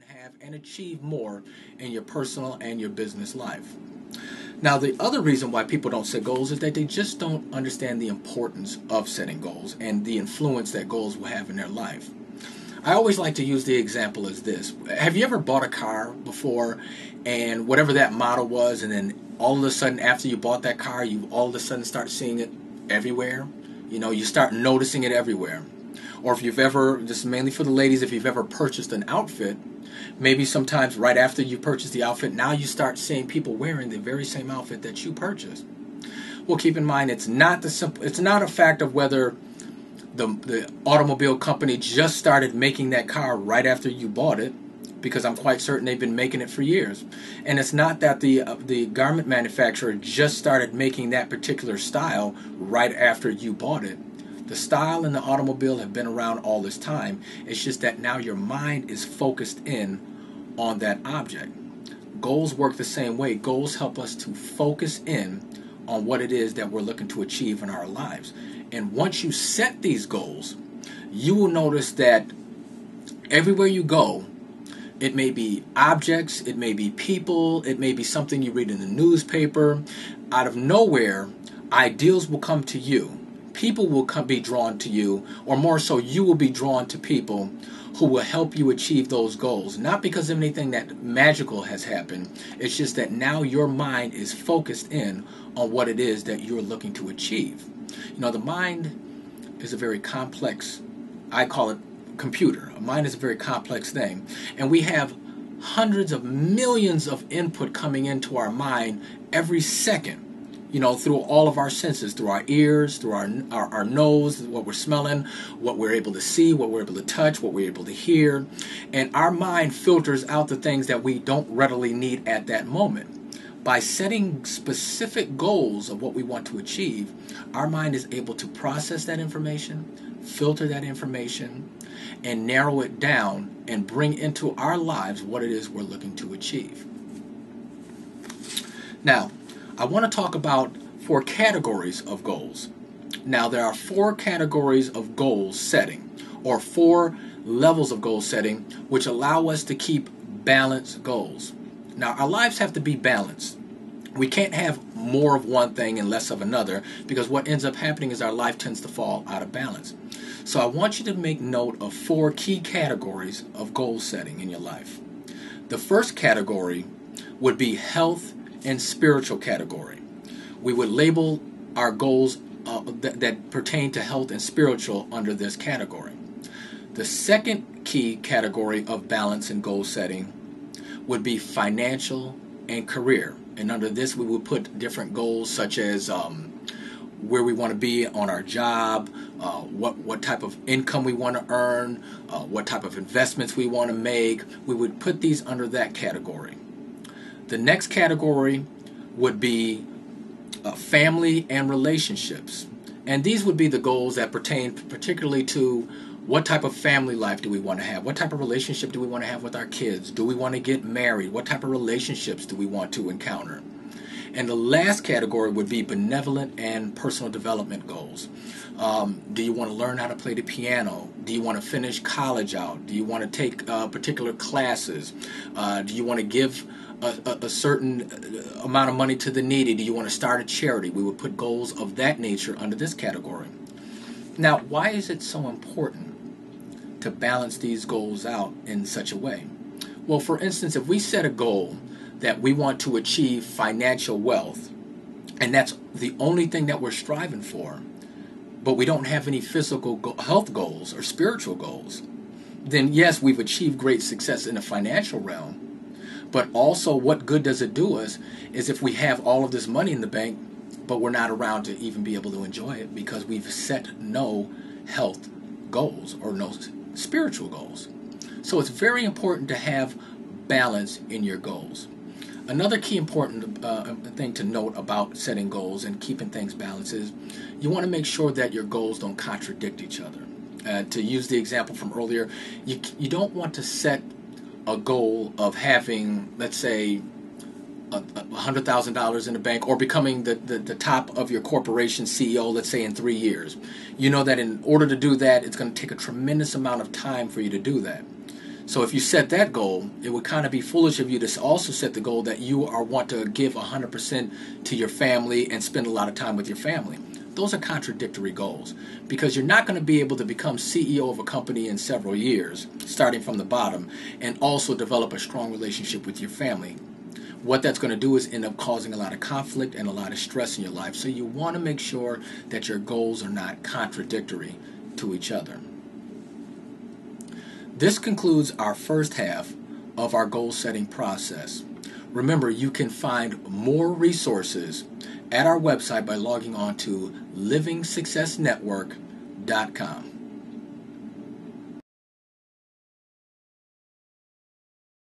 and have and achieve more in your personal and your business life. Now, the other reason why people don't set goals is that they just don't understand the importance of setting goals and the influence that goals will have in their life. I always like to use the example as this. Have you ever bought a car before and whatever that model was, and then all of a sudden, after you bought that car, you all of a sudden start seeing it everywhere? You know, you start noticing it everywhere. Or if you've ever, this is mainly for the ladies, if you've ever purchased an outfit, maybe sometimes right after you purchase the outfit, now you start seeing people wearing the very same outfit that you purchased. Well, keep in mind, it's not the simple, it's not a fact of whether the, the automobile company just started making that car right after you bought it because I'm quite certain they've been making it for years. And it's not that the uh, the garment manufacturer just started making that particular style right after you bought it. The style and the automobile have been around all this time. It's just that now your mind is focused in on that object. Goals work the same way. Goals help us to focus in on what it is that we're looking to achieve in our lives. And once you set these goals, you will notice that everywhere you go, it may be objects, it may be people, it may be something you read in the newspaper. Out of nowhere, ideals will come to you. People will come, be drawn to you, or more so, you will be drawn to people who will help you achieve those goals. Not because of anything that magical has happened, it's just that now your mind is focused in on what it is that you're looking to achieve. You know, the mind is a very complex, I call it computer. A mind is a very complex thing. And we have hundreds of millions of input coming into our mind every second you know, through all of our senses, through our ears, through our, our, our, nose, what we're smelling, what we're able to see, what we're able to touch, what we're able to hear. And our mind filters out the things that we don't readily need at that moment. By setting specific goals of what we want to achieve, our mind is able to process that information, filter that information, and narrow it down and bring into our lives what it is we're looking to achieve. Now, I want to talk about four categories of goals. Now, there are four categories of goal setting, or four levels of goal setting, which allow us to keep balanced goals. Now, our lives have to be balanced. We can't have more of one thing and less of another because what ends up happening is our life tends to fall out of balance. So I want you to make note of four key categories of goal setting in your life. The first category would be health and spiritual category. We would label our goals uh, that, that pertain to health and spiritual under this category. The second key category of balance and goal setting would be financial and career. And under this, we would put different goals such as um, where we want to be on our job, uh, what what type of income we want to earn, uh, what type of investments we want to make. We would put these under that category. The next category would be uh, family and relationships, and these would be the goals that pertain particularly to what type of family life do we want to have? What type of relationship do we want to have with our kids? Do we want to get married? What type of relationships do we want to encounter? And the last category would be benevolent and personal development goals. Um, do you want to learn how to play the piano? Do you want to finish college out? Do you want to take uh, particular classes? Uh, do you want to give a, a, a, certain amount of money to the needy? Do you want to start a charity? We would put goals of that nature under this category. Now, why is it so important to balance these goals out in such a way? Well, for instance, if we set a goal that we want to achieve financial wealth, and that's the only thing that we're striving for, but we don't have any physical go- health goals or spiritual goals, then yes, we've achieved great success in the financial realm. But also, what good does it do us is if we have all of this money in the bank, but we're not around to even be able to enjoy it because we've set no health goals or no spiritual goals. So it's very important to have balance in your goals. Another key important uh, thing to note about setting goals and keeping things balanced is you want to make sure that your goals don't contradict each other. Uh, to use the example from earlier, you, you don't want to set a goal of having, let's say, $100,000 in the bank or becoming the, the, the, top of your corporation CEO, let's say in three years. You know that in order to do that, it's going to take a tremendous amount of time for you to do that. So if you set that goal, it would kind of be foolish of you to also set the goal that you are want to give 100% to your family and spend a lot of time with your family. Those are contradictory goals because you're not going to be able to become CEO of a company in several years, starting from the bottom, and also develop a strong relationship with your family. What that's going to do is end up causing a lot of conflict and a lot of stress in your life. So you want to make sure that your goals are not contradictory to each other. This concludes our first half of our goal setting process. Remember, you can find more resources at our website by logging on to livingsuccessnetwork.com.